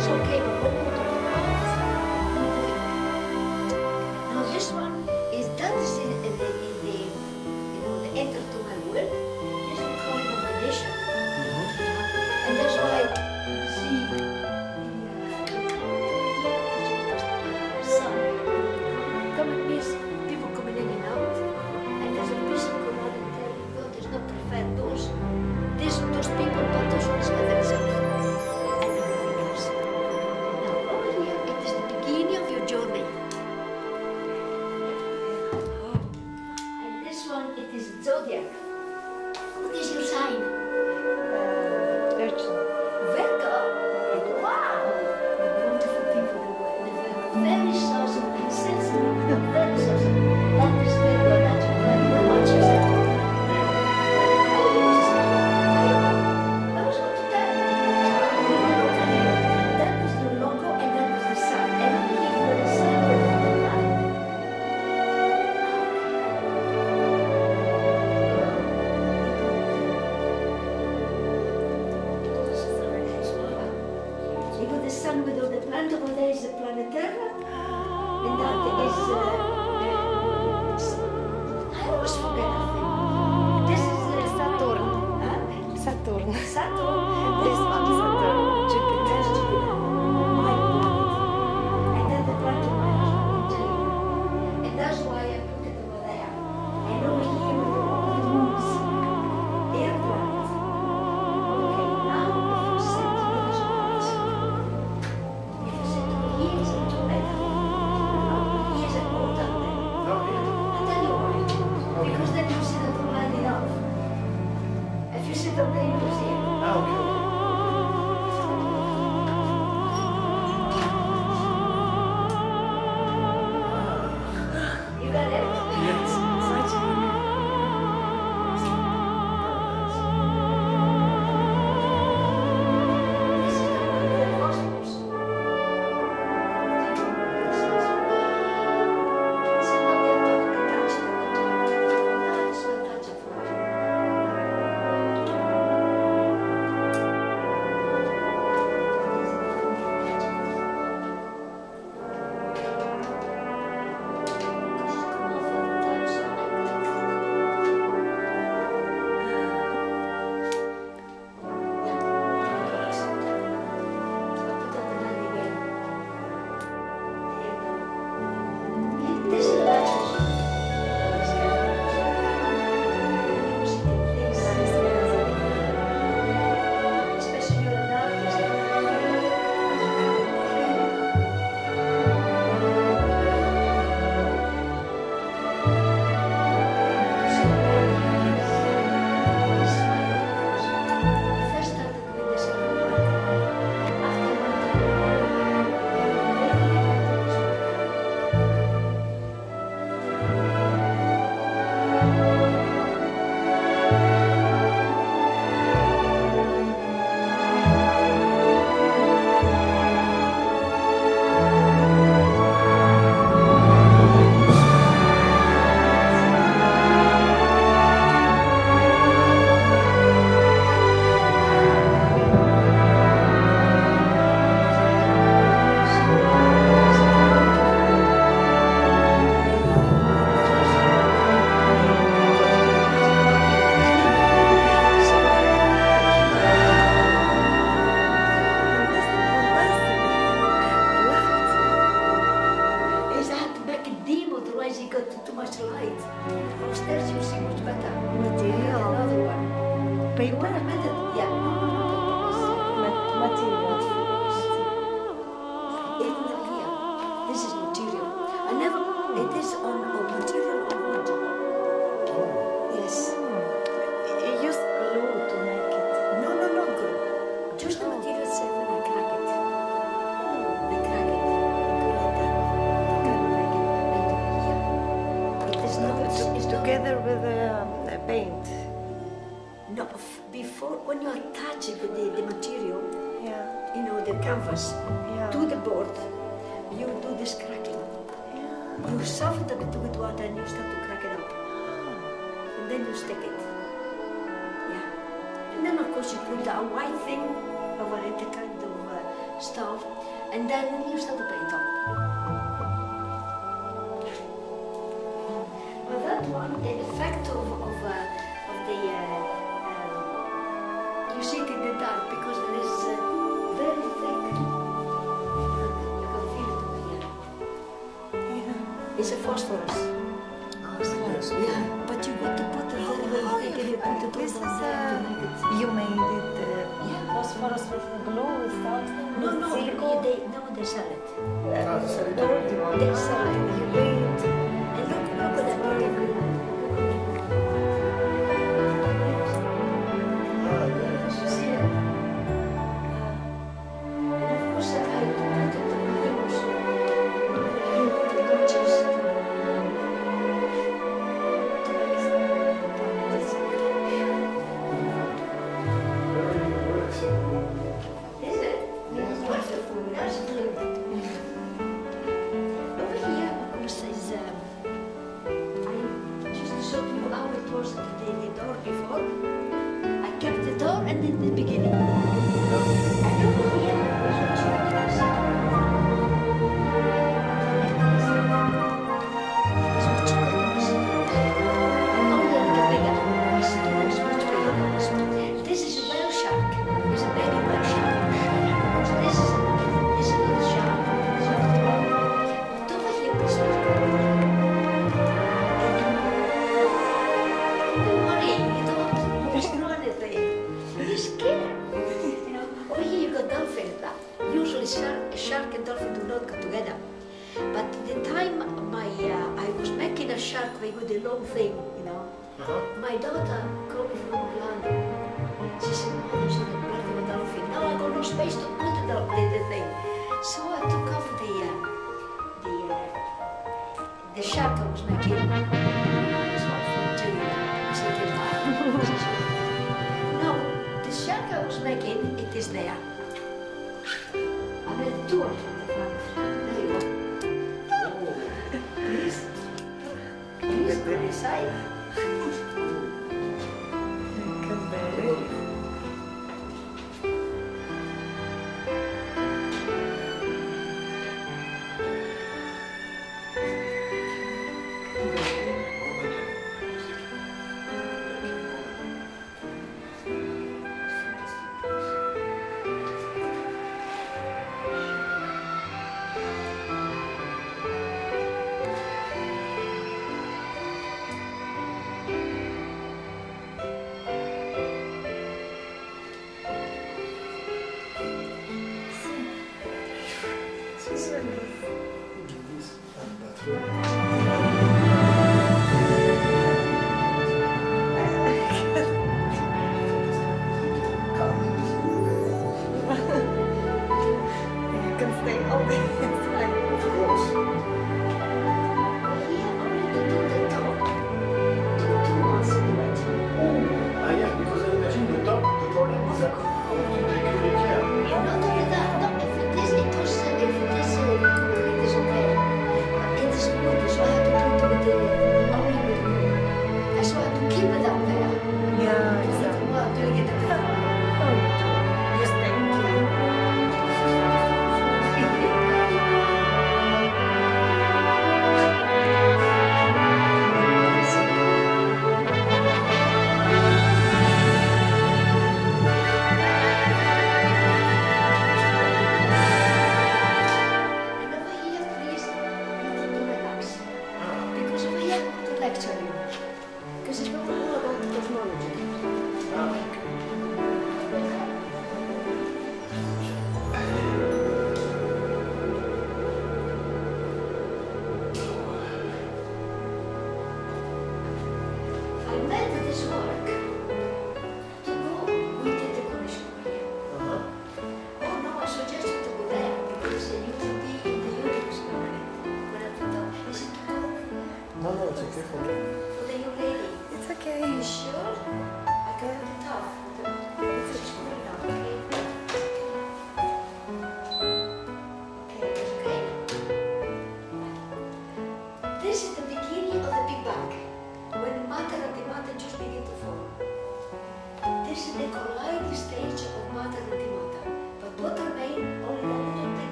so capable. together with the um, paint. No, before, when you attach it, the, the material, yeah. you know, the canvas, yeah. to the board, you do this cracking. Yeah. You soften a bit with water and you start to crack it up. Ah. And then you stick it. Yeah. And then, of course, you put a white thing over it, a kind of uh, stuff, and then you start to paint up. on the effect of, of, uh, of the uh, um, you see it in the dark because there is uh, very thick. You can feel it over here. Yeah. It's a phosphorus. Phosphorus. Yeah. yeah. But you got to put it oh, very well you put it this is there. Uh, you made it. Uh, yeah. Phosphorus with the glue without. No, no. They, no, they sell it. Yeah, they sell it. They sell it. very safe. Eh? stay open.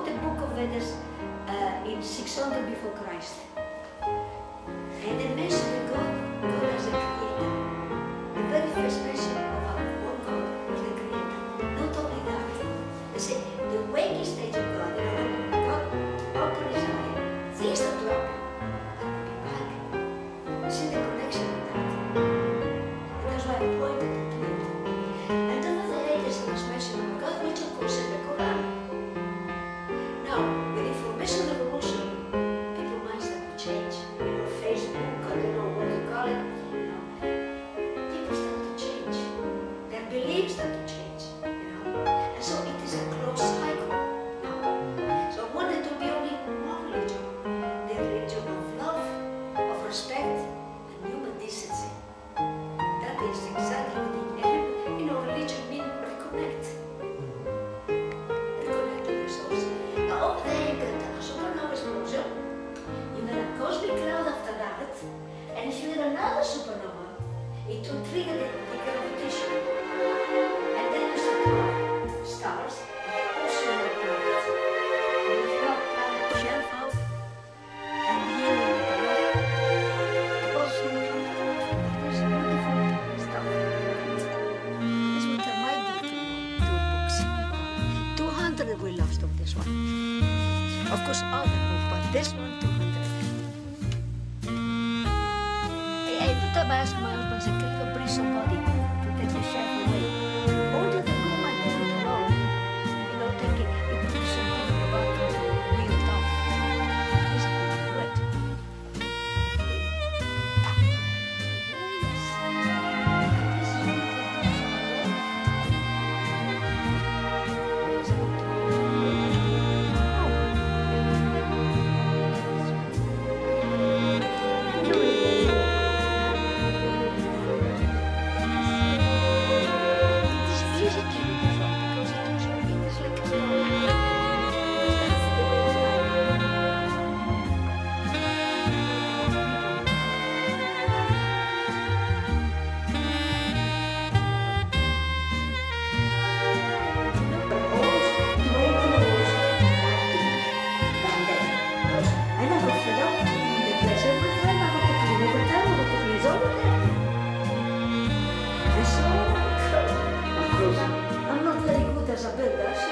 wrote the book of Vedas uh, eh, in 600 before Christ. 是的是